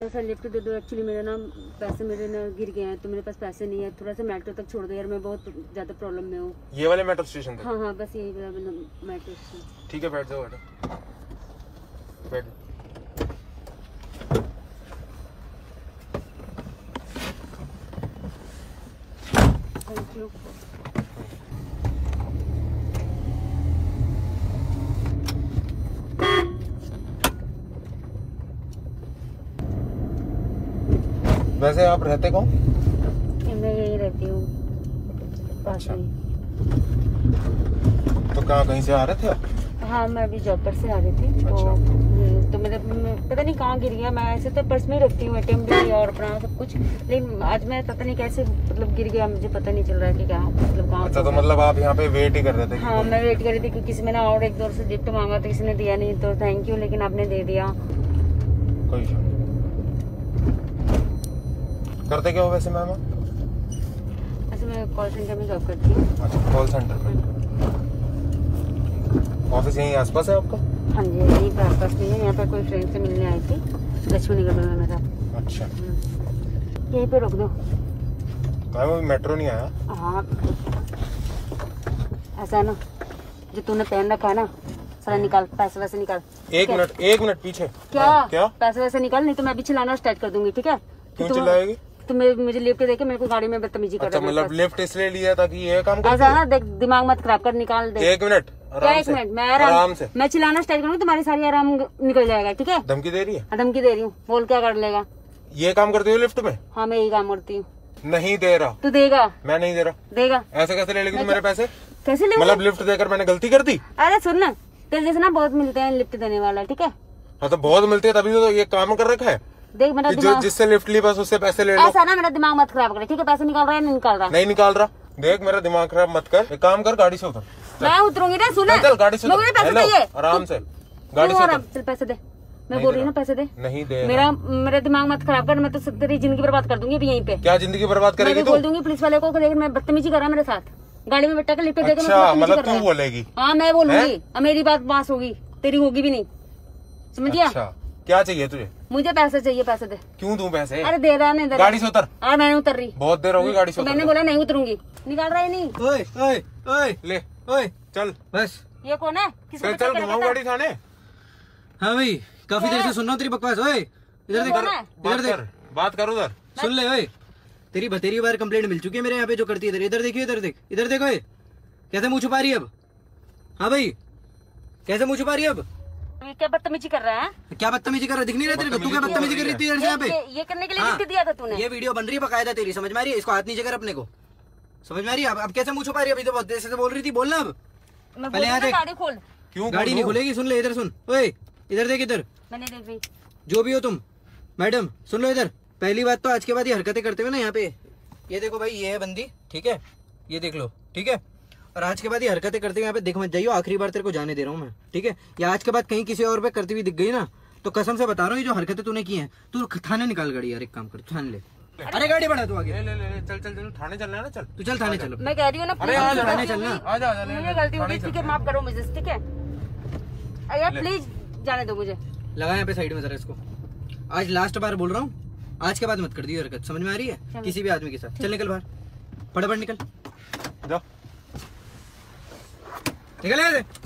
Sir lift दे दो। Actually मेरा ना पैसे मेरे ना गिर गए हैं तो मेरे पास पैसे नहीं है। थोड़ा सा मेट्रो तक छोड़ दो यार मैं बहुत ज़्यादा प्रॉब्लम में हूँ। ये वाले मेट्रो स्टेशन थे हाँ हाँ बस यही मेरा मेट्रो स्टेशन ठीक है बैठ जाओ बैठो बैठ। जाओ। थैंक वैसे आप रहते कौन? मैं यही रहती हूँ। अच्छा। तो कहाँ कहीं से आ रहे थे आप? हाँ मैं अभी जॉब पर से आ रही थी। तो अच्छा। हम्म, तो मेरे पता नहीं कहाँ गिर गया मैं ऐसे तो पर्स में रखती हूँ एटीएम भी और अपना सब कुछ। लेकिन आज मैं पता नहीं कैसे मतलब गिर गया मुझे पता नहीं चल रहा है कि क्या मतलब कहाँ अच्छा तो मतलब आप यहाँ पे वेट ही कर रहे थे हाँ मैं वेट कर रही थी कि किसी ने ना और एक दो से गिफ्ट मांगा तो किसी ने दिया नहीं तो थैंक यू लेकिन आपने दे दिया। कोई करते क्या हो वैसे मैम? ऐसे मैं कॉल सेंटर में जॉब करती हूँ। अच्छा कॉल सेंटर पे। ऑफ़िस यहीं आसपास है आपका? हाँ जी यहीं पे आसपास में है। यहाँ पे कोई फ्रेंड से मिलने आई थी लक्ष्मी नगर में मेरा। अच्छा। हम्म। यहीं पे रोक दो मैम अभी मेट्रो नहीं आया? हाँ। ऐसा है ना जो तूने पहन रखा है ना सारा निकाल पैसे वैसे निकाल। एक मिनट एक मिनट पीछे। क्या? हाँ, क्या? पैसे वैसे निकाल नहीं तो मैं अभी चलाना स्टार्ट कर दूँगी ठीक है? क्यों चिल्लाएगी? तो मुझे लिफ्ट देखे मेरे को गाड़ी में बदतमीजी कर अच्छा है मतलब लिफ्ट इसलिए लिया ताकि ये काम कर ऐसा ना देख दिमाग मत खराब कर निकाल दे। एक मिनट क्या एक मिनट मैं आराम आराम से। मैं चिल्लाना स्टार्ट करूँगी तुम्हारी सारी आराम निकल जाएगा ठीक है? धमकी दे रही है? धमकी दे रही हूँ। बोल क्या कर लेगा? ये काम करती हो लिफ्ट में? हाँ मैं यही काम करती हूँ। नहीं दे रहा। तू देगा? मैं नहीं दे रहा। देगा? ऐसे कैसे ले लेगी मेरे पैसे? कैसे ले मतलब लिफ्ट देकर मैंने गलती कर दी? अरे सुन ना तेरे जैसे ना बहुत मिलते हैं लिफ्ट देने वाला ठीक है? हाँ तो बहुत मिलती है तभी तो ये काम कर रखा है। देख मेरा दिमाग जिससे लिफ्ट ली बस उससे पैसे ले लो। ऐसा ना मेरा दिमाग मत खराब करे ठीक है? पैसे निकाल रहा है नहीं निकाल रहा। नहीं निकाल रहा। देख मेरा दिमाग खराब मत कर। एक काम कर गाड़ी से उतर। मैं उतरूँगी ना सुन। चल गाड़ी से मुझे पैसे चाहिए। आराम से। गाड़ी से आराम? उतर। चल पैसे दे। मैं बोल रही हूँ पैसे दे। नहीं दे मेरा मेरा दिमाग मत खराब कर मैं तो तेरी ज़िंदगी बर्बाद कर दूँगी अभी यहीं पे। क्या ज़िंदगी बर्बाद करेगी तू बोल दूँगी पुलिस वाले को देख मैं बदतमीजी कर रहा मेरे साथ। गाड़ी में बैठा के देकर अच्छा मतलब कर रहा तू बोलेगी। हाँ मैं बोलूँगी। मेरी बात पास होगी तेरी होगी भी नहीं। समझिया? अच्छा। क्या चाहिए तुझे? मुझे पैसे चाहिए पैसे दे। क्यों दूँ पैसे? अरे दे रहा नहीं दे गाड़ी से उतर। अरे मैंने उतर। रही बहुत देर होगी गाड़ी से तो मैंने बोला नहीं उतरूँगी। निकाल रहा है नहीं? ओए ओए ओए। ले। ओए। चल। बस। ये कौन है? किसको चल चल घुमाऊ गाड़ी थाने। हाँ भाई काफ़ी देर से सुन रहा तेरी बकवास ओए। इधर देख। है? इधर बात देख। बात कर उधर। सुन ले ओए। तेरी बतेरी बार कंप्लेंट मिल चुकी है मेरे यहाँ पे जो करती है इधर इधर देखिए इधर देख। इधर देखो कैसे मुँह छुपा रही है अब? हाँ भाई। कैसे मुँह छुपा रही है ये क्या बदतमीजी कर रहा है? क्या बदतमीजी कर रहा है? दिख नहीं रहा तेरे को तू क्या बदतमीजी कर रही थी यहाँ पे? ये, ये करने के लिए हाँ। लिफ्ट दिया था तूने। ये वीडियो बन रही है बकायदा तेरी समझ में आ रही है? इसको हाथ नीचे कर अपने को। समझ में आ रही है? अब कैसे मुँह छुपा रही है? अभी तो बहुत देर से बोल रही थी बोलना अब। पहले यहाँ हूँ। गाड़ी खोल। क्यों गाड़ी नहीं? खुलेगी सुन ले इधर सुन। ओए इधर देख इधर। मैंने देख जो भी हो तुम। मैडम सुन लो इधर। पहली बात तो आज के बाद ये हरकतें करते हुए ना यहाँ पे। ये देखो भाई ये है बंदी ठीक है? ये देख लो ठीक है? और आज के बाद ये हरकतें करते हुए यहाँ पे देख मत जाइयो आखिरी बार तेरे को जाने दे रहा हूँ मैं ठीक है? या आज के बाद कहीं किसी और पे करती हुई दिख गई ना तो कसम से बता रहा हूँ ये जो हरकतें तूने की हैं तू थाने निकाल गाड़ी यार एक काम कर थाने ले। अरे गाड़ी बढ़ा तू आगे। ले ले ले ले, चल चल चल थाने चलना है ना चल। तू चल थाने चल। मैं कह रही हूँ ना अरे आ थाने चलना। आ जा आ जा मुझे गलती होगी चल। ठीक है माफ़ करो मुझे ठीक है? अरे यार प्लीज़ जाने दो मुझे। लगा यहाँ पे साइड में जरा इसको। आज लास्ट बार बोल रहा हूँ आज के बाद मत कर दी हरकत समझ में आ रही है? किसी भी आदमी के साथ। चल निकल बाहर। फटाफट निकल। जा। निकल से।